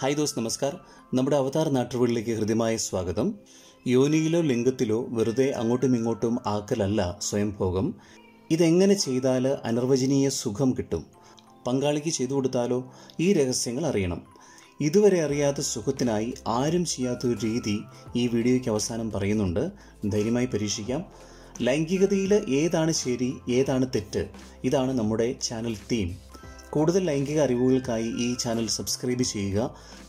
Hi those നമസ്കാർ. നമ്മുടെ അവതാർ നാട്ടുകളിലേക്ക് ഹൃദ്യമായ സ്വാഗതം. യോനിയിലോ ലിംഗത്തിലോ വെറുതെ അങ്ങോട്ടും ഇങ്ങോട്ടും ആക്കലല്ല സ്വയംഭോഗം. ഇതെങ്ങനെ ചെയ്താൽ അനിർവചനീയ സുഖം കിട്ടും? പങ്കാളിക്ക് ചെയ്തു കൊടുത്താലോ? ഈ രഹസ്യങ്ങൾ അറിയണം. ഇതുവരെ അറിയാത്ത സുഖത്തിനായി ആരും ചെയ്യാത്ത ഒരു രീതി ഈ വീഡിയോയ്ക്ക് അവസാനം പറയുന്നുണ്ട്. ധൈര്യമായി പരീക്ഷിക്കാം. ലൈംഗികതയിൽ ഏതാണ് ശരി ഏതാണ് തെറ്റ്? ഇതാണ് നമ്മുടെ ചാനൽ തീം. കൂടുതൽ ലൈംഗിക അറിവുകൾക്കായി ഈ ചാനൽ സബ്സ്ക്രൈബ് ചെയ്യുക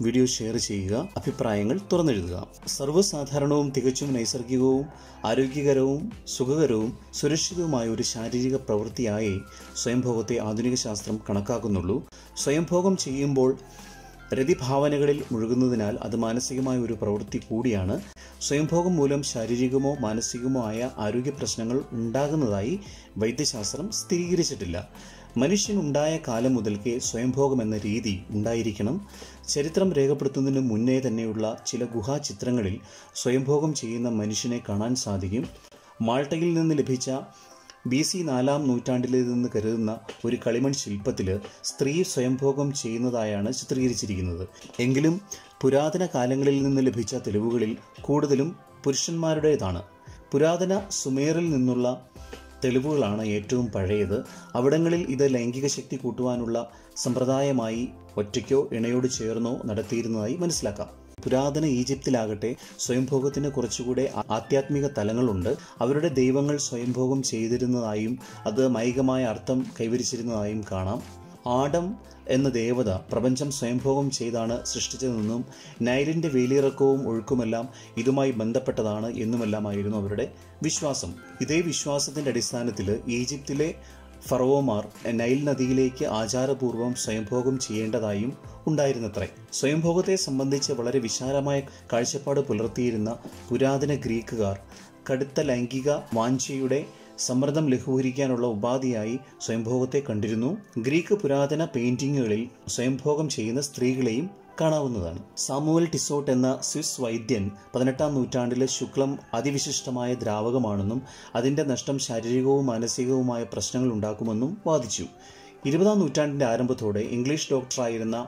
വീഡിയോ ഷെയർ ചെയ്യുക അഭിപ്രായങ്ങൾ തുറന്നെഴുതുക. സർവസാധാരണവും തികച്ചും നൈസർഗികവും ആരോഗ്യകരവും സുഖകരവും സുരക്ഷിതവുമായ ഒരു ശാരീരിക പ്രവൃത്തിയായി സ്വയംഭോഗത്തെ ആധുനിക ശാസ്ത്രം കണക്കാക്കുന്നുള്ളൂ. സ്വയംഭോഗം ചെയ്യുമ്പോൾ രതിഭാവനകളിൽ മുഴുകുന്നതിനാൽ അത് മാനസികമായ ഒരു പ്രവൃത്തി കൂടിയാണ്. സ്വയംഭോഗം മൂലം ശാരീരികമോ മാനസികമോ ആയ ആരോഗ്യ പ്രശ്നങ്ങൾ ഉണ്ടാകുന്നതായി വൈദ്യശാസ്ത്രം സ്ഥിരീകരിച്ചിട്ടില്ല. മനുഷ്യൻ ഉണ്ടായ കാലം മുതൽക്കേ സ്വയംഭോഗം എന്ന രീതി ഉണ്ടായിരിക്കണം. ചരിത്രം രേഖപ്പെടുത്തുന്നതിന് മുന്നേ തന്നെയുള്ള ചില ഗുഹാചിത്രങ്ങളിൽ സ്വയംഭോഗം ചെയ്യുന്ന മനുഷ്യനെ കാണാൻ സാധിക്കും. മാൾട്ടയിൽ നിന്ന് ലഭിച്ച ബി സി നാലാം നൂറ്റാണ്ടിലേതെന്ന് കരുതുന്ന ഒരു കളിമൺ ശില്പത്തിൽ സ്ത്രീ സ്വയംഭോഗം ചെയ്യുന്നതായാണ് ചിത്രീകരിച്ചിരിക്കുന്നത്. എങ്കിലും പുരാതന കാലങ്ങളിൽ നിന്ന് ലഭിച്ച തെളിവുകളിൽ കൂടുതലും പുരുഷന്മാരുടേതാണ്. പുരാതന സുമേറിൽ നിന്നുള്ള തെളിവുകളാണ് ഏറ്റവും പഴയത്. അവിടങ്ങളിൽ ഇത് ലൈംഗിക ശക്തി കൂട്ടുവാനുള്ള സമ്പ്രദായമായി ഒറ്റയ്ക്കോ ഇണയോട് ചേർന്നോ നടത്തിയിരുന്നതായി മനസ്സിലാക്കാം. പുരാതന ഈജിപ്തിലാകട്ടെ സ്വയംഭോഗത്തിന് കുറച്ചുകൂടെ ആധ്യാത്മിക തലങ്ങളുണ്ട്. അവരുടെ ദൈവങ്ങൾ സ്വയംഭോഗം ചെയ്തിരുന്നതായും അത് മൈകമായ അർത്ഥം കൈവരിച്ചിരുന്നതായും കാണാം. ആഡം എന്ന ദേവത പ്രപഞ്ചം സ്വയംഭോഗം ചെയ്താണ് സൃഷ്ടിച്ചതെന്നും നൈലിന്റെ വേലിയിറക്കവും ഒഴുക്കുമെല്ലാം ഇതുമായി ബന്ധപ്പെട്ടതാണ് എന്നുമെല്ലാമായിരുന്നു അവരുടെ വിശ്വാസം. ഇതേ വിശ്വാസത്തിന്റെ അടിസ്ഥാനത്തിൽ ഈജിപ്തിലെ ഫറോമാർ നൈൽ നദിയിലേക്ക് ആചാരപൂർവം സ്വയംഭോഗം ചെയ്യേണ്ടതായും ഉണ്ടായിരുന്നത്രേ. സ്വയംഭോഗത്തെ സംബന്ധിച്ച് വളരെ വിശാലമായ കാഴ്ചപ്പാട് പുലർത്തിയിരുന്ന പുരാതന ഗ്രീക്കുകാർ കടുത്ത ലൈംഗിക വാഞ്ചയുടെ സമ്മർദ്ദം ലഘൂകരിക്കാനുള്ള ഉപാധിയായി സ്വയംഭോഗത്തെ കണ്ടിരുന്നു. ഗ്രീക്ക് പുരാതന പെയിന്റിങ്ങുകളിൽ സ്വയംഭോഗം ചെയ്യുന്ന സ്ത്രീകളെയും കാണാവുന്നതാണ്. സാമുവൽ ടിസോട്ട് എന്ന സ്വിസ് വൈദ്യൻ പതിനെട്ടാം നൂറ്റാണ്ടിലെ ശുക്ലം അതിവിശിഷ്ടമായ ദ്രാവകമാണെന്നും അതിന്റെ നഷ്ടം ശാരീരികവും മാനസികവുമായ പ്രശ്നങ്ങൾ ഉണ്ടാക്കുമെന്നും വാദിച്ചു. ഇരുപതാം നൂറ്റാണ്ടിന്റെ ആരംഭത്തോടെ ഇംഗ്ലീഷ് ഡോക്ടറായിരുന്ന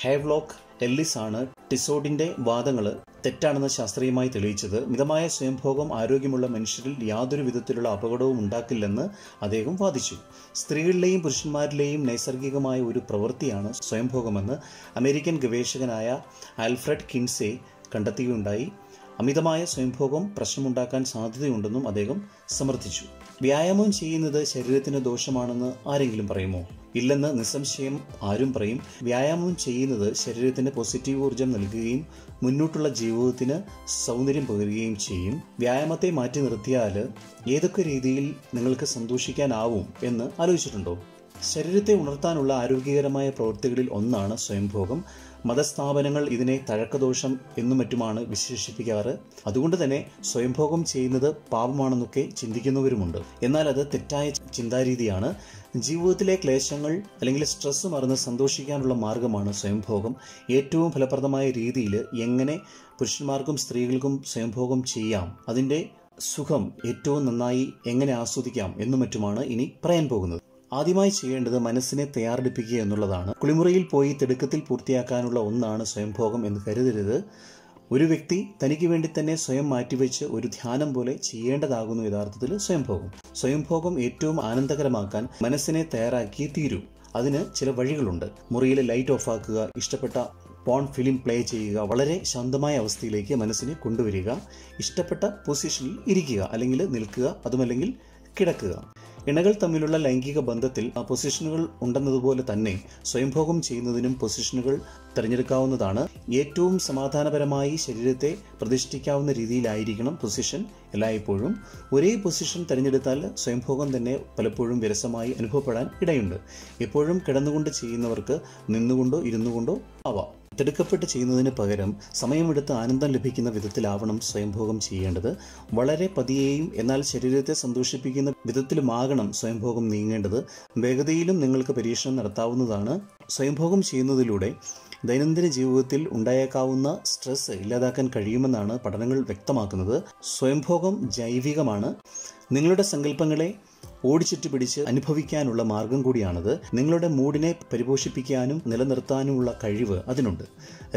ഹേവ്ലോക്ക് എല്ലിസ് ആണ് ടിസോഡിന്റെ വാദങ്ങൾ തെറ്റാണെന്ന് ശാസ്ത്രീയമായി തെളിയിച്ചത്. മിതമായ സ്വയംഭോഗം ആരോഗ്യമുള്ള മനുഷ്യരിൽ യാതൊരു വിധത്തിലുള്ള അപകടവും ഉണ്ടാക്കില്ലെന്ന് അദ്ദേഹം വാദിച്ചു. സ്ത്രീകളിലെയും പുരുഷന്മാരിലെയും നൈസർഗികമായ ഒരു പ്രവൃത്തിയാണ് സ്വയംഭോഗമെന്ന് അമേരിക്കൻ ഗവേഷകനായ ആൽഫ്രഡ് കിൻസെ കണ്ടെത്തുകയുണ്ടായി അമിതമായ സ്വയംഭോഗം പ്രശ്നമുണ്ടാക്കാൻ സാധ്യതയുണ്ടെന്നും അദ്ദേഹം സമർത്ഥിച്ചു. വ്യായാമം ചെയ്യുന്നത് ശരീരത്തിന് ദോഷമാണെന്ന് ആരെങ്കിലും പറയുമോ? ഇല്ലെന്ന് നിസ്സംശയം ആരും പറയും. വ്യായാമം ചെയ്യുന്നത് ശരീരത്തിന് പോസിറ്റീവ് ഊർജം നൽകുകയും മുന്നോട്ടുള്ള ജീവിതത്തിന് സൗന്ദര്യം പകരുകയും ചെയ്യും. വ്യായാമത്തെ മാറ്റി നിർത്തിയാൽ ഏതൊക്കെ രീതിയിൽ നിങ്ങൾക്ക് സന്തോഷിക്കാനാവും എന്ന് ആലോചിച്ചിട്ടുണ്ടോ? ശരീരത്തെ ഉണർത്താനുള്ള ആരോഗ്യകരമായ പ്രവൃത്തികളിൽ ഒന്നാണ് സ്വയംഭോഗം. മതസ്ഥാപനങ്ങൾ ഇതിനെ തഴക്കദോഷം എന്നും മറ്റുമാണ് വിശേഷിപ്പിക്കാറ്. അതുകൊണ്ട് തന്നെ സ്വയംഭോഗം ചെയ്യുന്നത് പാപമാണെന്നൊക്കെ ചിന്തിക്കുന്നവരുമുണ്ട്. എന്നാൽ അത് തെറ്റായ ചിന്താരീതിയാണ്. ജീവിതത്തിലെ ക്ലേശങ്ങൾ അല്ലെങ്കിൽ സ്ട്രെസ് മറന്ന് സന്തോഷിക്കാനുള്ള മാർഗമാണ് സ്വയംഭോഗം. ഏറ്റവും ഫലപ്രദമായ രീതിയിൽ എങ്ങനെ പുരുഷന്മാർക്കും സ്ത്രീകൾക്കും സ്വയംഭോഗം ചെയ്യാം അതിന്റെ സുഖം ഏറ്റവും നന്നായി എങ്ങനെ ആസ്വദിക്കാം എന്നും മറ്റുമാണ് ഇനി പറയാൻ പോകുന്നത്. ആദ്യമായി ചെയ്യേണ്ടത് മനസ്സിനെ തയ്യാറെടുപ്പിക്കുക എന്നുള്ളതാണ്. കുളിമുറിയിൽ പോയി തിടുക്കത്തിൽ പൂർത്തിയാക്കാനുള്ള ഒന്നാണ് സ്വയംഭോഗം എന്ന് കരുതരുത്. ഒരു വ്യക്തി തനിക്ക് വേണ്ടി തന്നെ സ്വയം മാറ്റിവെച്ച് ഒരു ധ്യാനം പോലെ ചെയ്യേണ്ടതാകുന്നു യഥാർത്ഥത്തിൽ സ്വയംഭോഗം. സ്വയംഭോഗം ഏറ്റവും ആനന്ദകരമാക്കാൻ മനസ്സിനെ തയ്യാറാക്കിയേ തീരൂ. അതിന് ചില വഴികളുണ്ട്. മുറിയിലെ ലൈറ്റ് ഓഫാക്കുക ഇഷ്ടപ്പെട്ട പോൺ ഫിലിം പ്ലേ ചെയ്യുക വളരെ ശാന്തമായ അവസ്ഥയിലേക്ക് മനസ്സിനെ കൊണ്ടുവരിക ഇഷ്ടപ്പെട്ട പൊസിഷനിൽ ഇരിക്കുക അല്ലെങ്കിൽ നിൽക്കുക അതുമല്ലെങ്കിൽ കിടക്കുക. ഇണകൾ തമ്മിലുള്ള ലൈംഗിക ബന്ധത്തിൽ പൊസിഷനുകൾ ഉണ്ടെന്നതുപോലെ തന്നെ സ്വയംഭോഗം ചെയ്യുന്നതിനും പൊസിഷനുകൾ തിരഞ്ഞെടുക്കാവുന്നതാണ്. ഏറ്റവും സമാധാനപരമായി ശരീരത്തെ പ്രതിഷ്ഠിക്കാവുന്ന രീതിയിലായിരിക്കണം പൊസിഷൻ എല്ലായ്പ്പോഴും. ഒരേ പൊസിഷൻ തിരഞ്ഞെടുത്താൽ സ്വയംഭോഗം തന്നെ പലപ്പോഴും വിരസമായി അനുഭവപ്പെടാൻ ഇടയുണ്ട്. എപ്പോഴും കിടന്നുകൊണ്ട് ചെയ്യുന്നവർക്ക് നിന്നുകൊണ്ടോ ഇരുന്നുകൊണ്ടോ ആവാം. തിടുക്കപ്പെട്ട് ചെയ്യുന്നതിന് പകരം സമയമെടുത്ത് ആനന്ദം ലഭിക്കുന്ന വിധത്തിലാവണം സ്വയംഭോഗം ചെയ്യേണ്ടത്. വളരെ പതിയെയും എന്നാൽ ശരീരത്തെ സന്തോഷിപ്പിക്കുന്ന വിധത്തിലുമാകണം സ്വയംഭോഗം നീങ്ങേണ്ടത്. വേഗതയിലും നിങ്ങൾക്ക് പരീക്ഷണം നടത്താവുന്നതാണ്. സ്വയംഭോഗം ചെയ്യുന്നതിലൂടെ ദൈനംദിന ജീവിതത്തിൽ ഉണ്ടായേക്കാവുന്ന സ്ട്രെസ് ഇല്ലാതാക്കാൻ കഴിയുമെന്നാണ് പഠനങ്ങൾ വ്യക്തമാക്കുന്നത്. സ്വയംഭോഗം ജൈവികമാണ്. നിങ്ങളുടെ സങ്കല്പങ്ങളെ ഓടിച്ചിട്ട് പിടിച്ച് അനുഭവിക്കാനുള്ള മാർഗം കൂടിയാണത്. നിങ്ങളുടെ മൂഡിനെ പരിപോഷിപ്പിക്കാനും നിലനിർത്താനുമുള്ള കഴിവ് അതിനുണ്ട്.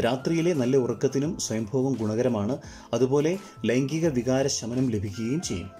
രാത്രിയിലെ നല്ല ഉറക്കത്തിനും സ്വയംഭോഗം ഗുണകരമാണ്. അതുപോലെ ലൈംഗിക വികാര ശമനം ലഭിക്കുകയും ചെയ്യും.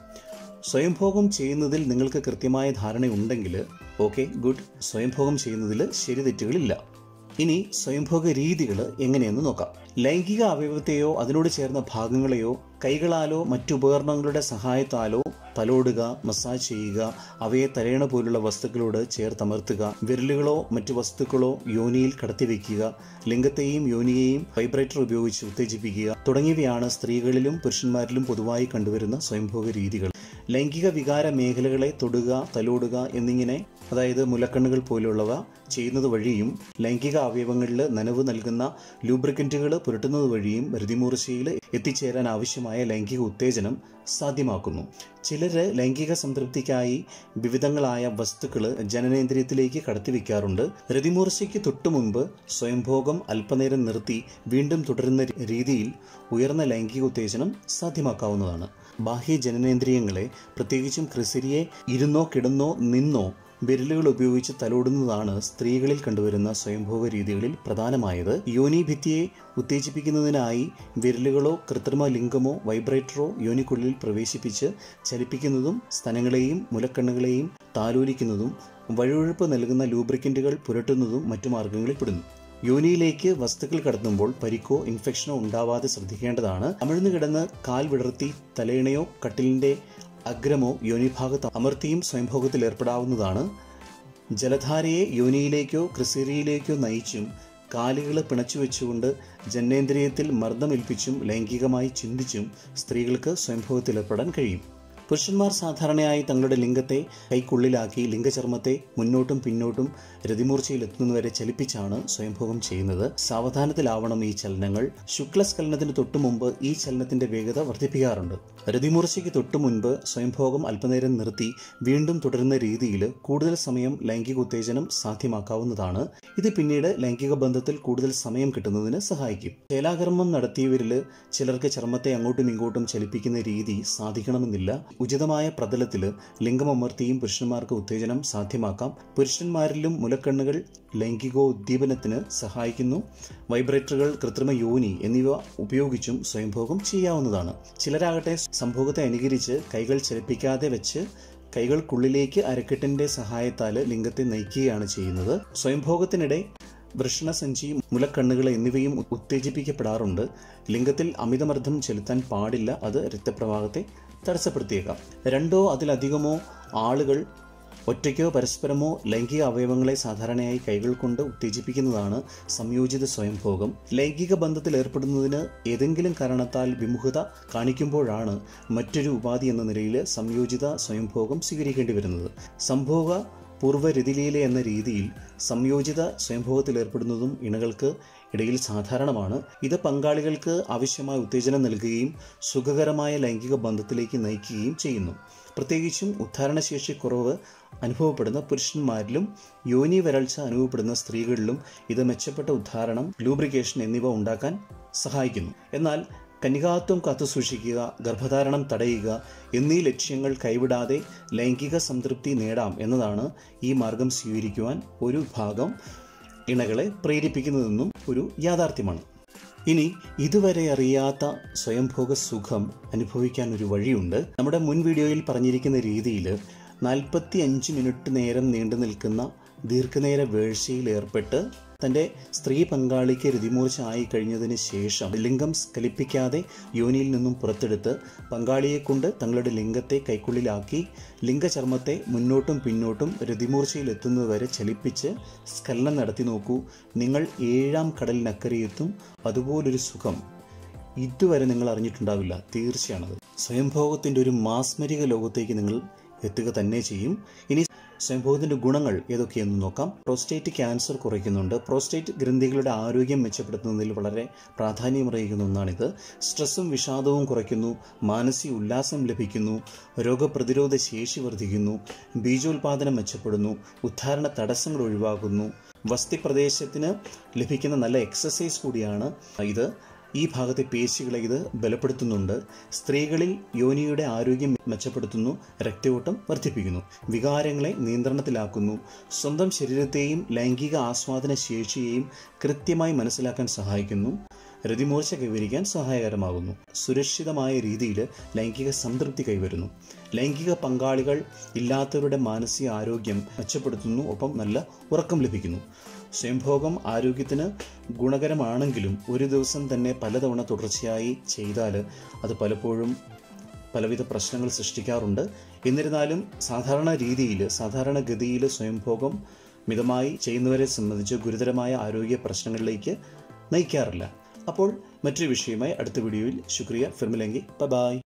സ്വയംഭോഗം ചെയ്യുന്നതിൽ നിങ്ങൾക്ക് കൃത്യമായ ധാരണയുണ്ടെങ്കിൽ ഓക്കെ ഗുഡ്. സ്വയംഭോഗം ചെയ്യുന്നതിൽ ശരി തെറ്റുകളില്ല. ഇനി സ്വയംഭോഗ രീതികൾ എങ്ങനെയെന്ന് നോക്കാം. ലൈംഗിക അവയവത്തെയോ അതിനോട് ചേർന്ന ഭാഗങ്ങളെയോ കൈകളാലോ മറ്റുപകരണങ്ങളുടെ സഹായത്താലോ തലോടുക മസാജ് ചെയ്യുക അവയെ തലയണ പോലുള്ള വസ്തുക്കളോട് ചേർത്തമർത്തുക വിരലുകളോ മറ്റു വസ്തുക്കളോ യോനിയിൽ കടത്തിവെക്കുക ലിംഗത്തെയും യോനിയെയും വൈബ്രേറ്റർ ഉപയോഗിച്ച് ഉത്തേജിപ്പിക്കുക തുടങ്ങിയവയാണ് സ്ത്രീകളിലും പുരുഷന്മാരിലും പൊതുവായി കണ്ടുവരുന്ന സ്വയംഭോഗ രീതികൾ. ലൈംഗിക വികാര മേഖലകളെ തൊടുക തലോടുക എന്നിങ്ങനെ അതായത് മുലക്കണ്ണുകൾ പോലുള്ളവ ചെയ്യുന്നത് വഴിയും ലൈംഗിക അവയവങ്ങളിൽ നനവ് നൽകുന്ന ലൂബ്രിക്കന്റുകൾ പുരട്ടുന്നത് വഴിയും ഹൃതിമൂർച്ചയിൽ എത്തിച്ചേരാൻ ആവശ്യമായ ലൈംഗിക ഉത്തേജനം സാധ്യമാക്കുന്നു. ചിലർ ലൈംഗിക സംതൃപ്തിക്കായി വിവിധങ്ങളായ വസ്തുക്കൾ ജനനേന്ദ്രിയത്തിലേക്ക് കടത്തിവെക്കാറുണ്ട്. രതിമൂർച്ചയ്ക്ക് തൊട്ടു മുൻപ് സ്വയംഭോഗം അല്പനേരം നിർത്തി വീണ്ടും തുടരുന്ന രീതിയിൽ ഉയർന്ന ലൈംഗിക ഉത്തേജനം സാധ്യമാക്കാവുന്നതാണ്. ബാഹ്യ ജനനേന്ദ്രിയങ്ങളെ പ്രത്യേകിച്ചും ക്രിസരിയെ ഇരുന്നോ കിടന്നോ നിന്നോ വിരലുകൾ ഉപയോഗിച്ച് തലോടുന്നതാണ് സ്ത്രീകളിൽ കണ്ടുവരുന്ന സ്വയംഭോഗ രീതികളിൽ പ്രധാനമായത്. യോനിഭിത്തിയെ ഉത്തേജിപ്പിക്കുന്നതിനായി വിരലുകളോ കൃത്രിമ ലിംഗമോ വൈബ്രേറ്ററോ യോനിക്കുള്ളിൽ പ്രവേശിപ്പിച്ച് ചലിപ്പിക്കുന്നതും സ്തനങ്ങളെയും മുലക്കണ്ണുകളെയും താലോലിക്കുന്നതും വഴുവഴുപ്പ് നൽകുന്ന ലൂബ്രിക്കന്റുകൾ പുരട്ടുന്നതും മറ്റു മാർഗങ്ങളിൽ പെടുന്നു. യോനിയിലേക്ക് വസ്തുക്കൾ കടത്തുമ്പോൾ പരിക്കോ ഇൻഫെക്ഷനോ ഉണ്ടാവാതെ ശ്രദ്ധിക്കേണ്ടതാണ്. അമിഴ്ന്നു കിടന്ന് കാൽ വിടർത്തി തലയിണയോ കട്ടിലിന്റെ അഗ്രമോ യോനിഭാഗത്ത് അമർത്തിയും സ്വയംഭോഗത്തിൽ ഏർപ്പെടാവുന്നതാണ്. ജലധാരയെ യോനിയിലേക്കോ ക്രിസേരിയിലേക്കോ നയിച്ചും കാലുകൾ പിണച്ചുവെച്ചുകൊണ്ട് ജനേന്ദ്രിയത്തിൽ മർദ്ദമേൽപ്പിച്ചും ലൈംഗികമായി ചിന്തിച്ചും സ്ത്രീകൾക്ക് സ്വയംഭോഗത്തിലേർപ്പെടാൻ കഴിയും. പുരുഷന്മാർ സാധാരണയായി തങ്ങളുടെ ലിംഗത്തെ കൈക്കുള്ളിലാക്കി ലിംഗചർമ്മത്തെ മുന്നോട്ടും പിന്നോട്ടും രതിമൂർച്ചയിലെത്തുന്നതുവരെ ചലിപ്പിച്ചാണ് സ്വയംഭോഗം ചെയ്യുന്നത്. സാവധാനത്തിലാവണം ഈ ചലനങ്ങൾ. ശുക്ലസ്ഖലനത്തിന് തൊട്ടു മുമ്പ് ഈ ചലനത്തിന്റെ വേഗത വർദ്ധിപ്പിക്കാറുണ്ട്. രതിമൂർച്ചയ്ക്ക് തൊട്ടു മുൻപ് സ്വയംഭോഗം അല്പനേരം നിർത്തി വീണ്ടും തുടരുന്ന രീതിയിൽ കൂടുതൽ സമയം ലൈംഗിക ഉത്തേജനം സാധ്യമാക്കാവുന്നതാണ്. ഇത് പിന്നീട് ലൈംഗിക ബന്ധത്തിൽ കൂടുതൽ സമയം കിട്ടുന്നതിന് സഹായിക്കും. ശേലാകർമ്മം നടത്തിയവരിൽ ചിലർക്ക് ചർമ്മത്തെ അങ്ങോട്ടും ഇങ്ങോട്ടും ചലിപ്പിക്കുന്ന രീതി സാധിക്കണമെന്നില്ല. ഉചിതമായ പ്രതലത്തിൽ ലിംഗമമർത്തിയും പുരുഷന്മാർക്ക് ഉത്തേജനം സാധ്യമാക്കാം. പുരുഷന്മാരിലും മുലക്കണ്ണുകൾ ലൈംഗികോദ്ദീപനത്തിന് സഹായിക്കുന്നു. വൈബ്രേറ്ററുകൾ കൃത്രിമ യോനി എന്നിവ ഉപയോഗിച്ചും സ്വയംഭോഗം ചെയ്യാവുന്നതാണ്. ചിലരാകട്ടെ സംഭോഗത്തെ അനുകരിച്ച് കൈകൾ ചലിപ്പിക്കാതെ വെച്ച് കൈകൾക്കുള്ളിലേക്ക് അരക്കെട്ടിന്റെ സഹായത്താൽ ലിംഗത്തെ നയിക്കുകയാണ് ചെയ്യുന്നത്. സ്വയംഭോഗത്തിനിടെ വൃഷണസഞ്ചി മുലക്കണ്ണുകൾ എന്നിവയും ഉത്തേജിപ്പിക്കപ്പെടാറുണ്ട്. ലിംഗത്തിൽ അമിതമർദ്ദം ചെലുത്താൻ പാടില്ല. അത് രക്തപ്രവാഹത്തെ തടസ്സപ്പെടുത്തിയേക്കാം രണ്ടോ അതിലധികമോ ആളുകൾ ഒറ്റയ്ക്കോ പരസ്പരമോ ലൈംഗിക അവയവങ്ങളെ സാധാരണയായി കൈകൾ കൊണ്ട് ഉത്തേജിപ്പിക്കുന്നതാണ് സംയോജിത സ്വയംഭോഗം. ലൈംഗിക ബന്ധത്തിൽ ഏർപ്പെടുന്നതിന് ഏതെങ്കിലും കാരണത്താൽ വിമുഖത കാണിക്കുമ്പോഴാണ് മറ്റൊരു ഉപാധി എന്ന നിലയിൽ സംയോജിത സ്വയംഭോഗം സ്വീകരിക്കേണ്ടി വരുന്നത്. സംഭോഗ പൂർവരതിലീല എന്ന രീതിയിൽ സംയോജിത സ്വയംഭോഗത്തിൽ ഏർപ്പെടുന്നതും ഇണകൾക്ക് ഇടയിൽ സാധാരണമാണ്. ഇത് പങ്കാളികൾക്ക് ആവശ്യമായ ഉത്തേജനം നൽകുകയും സുഖകരമായ ലൈംഗിക ബന്ധത്തിലേക്ക് നയിക്കുകയും ചെയ്യുന്നു. പ്രത്യേകിച്ചും ഉദ്ധാരണശേഷി കുറവ് അനുഭവപ്പെടുന്ന പുരുഷന്മാരിലും യോനി വരൾച്ച അനുഭവപ്പെടുന്ന സ്ത്രീകളിലും ഇത് മെച്ചപ്പെട്ട ഉദ്ധാരണം ലൂബ്രിക്കേഷൻ എന്നിവ ഉണ്ടാക്കാൻ സഹായിക്കുന്നു. എന്നാൽ കന്യകാത്വം കാത്തുസൂക്ഷിക്കുക ഗർഭധാരണം തടയുക എന്നീ ലക്ഷ്യങ്ങൾ കൈവിടാതെ ലൈംഗിക സംതൃപ്തി നേടാം എന്നതാണ് ഈ മാർഗം സ്വീകരിക്കുവാൻ ഒരു ഭാഗം. ഇണകളെ പ്രേരിപ്പിക്കുന്നതെന്നും ഒരു യാഥാർത്ഥ്യമാണ്. ഇനി ഇതുവരെ അറിയാത്ത സ്വയംഭോഗ സുഖം അനുഭവിക്കാൻ ഒരു വഴിയുണ്ട്. നമ്മുടെ മുൻ വീഡിയോയിൽ പറഞ്ഞിരിക്കുന്ന രീതിയിൽ നാൽപ്പത്തി അഞ്ച് മിനിറ്റ് നേരം നീണ്ടു നിൽക്കുന്ന ദീർഘനേര വേഴ്ചയിൽ ഏർപ്പെട്ട് തന്റെ സ്ത്രീ പങ്കാളിക്ക് രതിമൂർച്ച ആയി കഴിഞ്ഞതിന് ശേഷം ലിംഗം സ്കലിപ്പിക്കാതെ യോനിയിൽ നിന്നും പുറത്തെടുത്ത് പങ്കാളിയെ കൊണ്ട് തങ്ങളുടെ ലിംഗത്തെ കൈക്കുള്ളിലാക്കി ലിംഗചർമ്മത്തെ മുന്നോട്ടും പിന്നോട്ടും രതിമൂർച്ചയിലെത്തുന്നതുവരെ ചലിപ്പിച്ച് സ്കലനം നടത്തി നോക്കൂ. നിങ്ങൾ ഏഴാം കടലിനക്കരയെത്തും അതുപോലൊരു സുഖം ഇതുവരെ നിങ്ങൾ അറിഞ്ഞിട്ടുണ്ടാവില്ല. തീർച്ചയാണത്. സ്വയംഭോഗത്തിന്റെ ഒരു മാസ്മരിക ലോകത്തേക്ക് നിങ്ങൾ എത്തുക തന്നെ ചെയ്യും. ഇനി സ്വയംഭോഗത്തിന്റെ ഗുണങ്ങൾ ഏതൊക്കെയെന്ന് നോക്കാം. പ്രോസ്റ്റേറ്റ് ക്യാൻസർ കുറയ്ക്കുന്നുണ്ട്. പ്രോസ്റ്റേറ്റ് ഗ്രന്ഥികളുടെ ആരോഗ്യം മെച്ചപ്പെടുത്തുന്നതിൽ വളരെ പ്രാധാന്യമറിയിക്കുന്ന ഒന്നാണിത്. സ്ട്രെസ്സും വിഷാദവും കുറയ്ക്കുന്നു. മാനസിക ഉല്ലാസം ലഭിക്കുന്നു. രോഗപ്രതിരോധ ശേഷി വർദ്ധിക്കുന്നു. ബീജോൽപാദനം മെച്ചപ്പെടുന്നു. ഉദ്ധാരണ തടസ്സങ്ങൾ ഒഴിവാക്കുന്നു. വസ്തി പ്രദേശത്തിന് ലഭിക്കുന്ന നല്ല എക്സസൈസ് കൂടിയാണ് ഇത്. ഈ ഭാഗത്തെ പേശികളെ ഇത് ബലപ്പെടുത്തുന്നുണ്ട്. സ്ത്രീകളിൽ യോനിയുടെ ആരോഗ്യം മെച്ചപ്പെടുത്തുന്നു രക്തയോട്ടം വർദ്ധിപ്പിക്കുന്നു വികാരങ്ങളെ നിയന്ത്രണത്തിലാക്കുന്നു. സ്വന്തം ശരീരത്തെയും ലൈംഗിക ആസ്വാദന ശേഷിയെയും കൃത്യമായി മനസ്സിലാക്കാൻ സഹായിക്കുന്നു രതിമൂർച്ച കൈവരിക്കാൻ സഹായകരമാകുന്നു സുരക്ഷിതമായ രീതിയിൽ ലൈംഗിക സംതൃപ്തി കൈവരുന്നു. ലൈംഗിക പങ്കാളികൾ ഇല്ലാത്തവരുടെ മാനസിക ആരോഗ്യം മെച്ചപ്പെടുത്തുന്നു ഒപ്പം നല്ല ഉറക്കം ലഭിക്കുന്നു. സ്വയംഭോഗം ആരോഗ്യത്തിന് ഗുണകരമാണെങ്കിലും ഒരു ദിവസം തന്നെ പലതവണ തുടർച്ചയായി ചെയ്താൽ അത് പലപ്പോഴും പലവിധ പ്രശ്നങ്ങൾ സൃഷ്ടിക്കാറുണ്ട്. എന്നിരുന്നാലും സാധാരണ രീതിയിൽ സാധാരണഗതിയിൽ സ്വയംഭോഗം മിതമായി ചെയ്യുന്നവരെ സംബന്ധിച്ച് ഗുരുതരമായ ആരോഗ്യ പ്രശ്നങ്ങളിലേക്ക് നയിക്കാറില്ല. അപ്പോൾ മറ്റൊരു വിഷയമായി അടുത്ത വീഡിയോയിൽ. ശുക്രിയ. ഫിർമിലെങ്കി. ബൈ.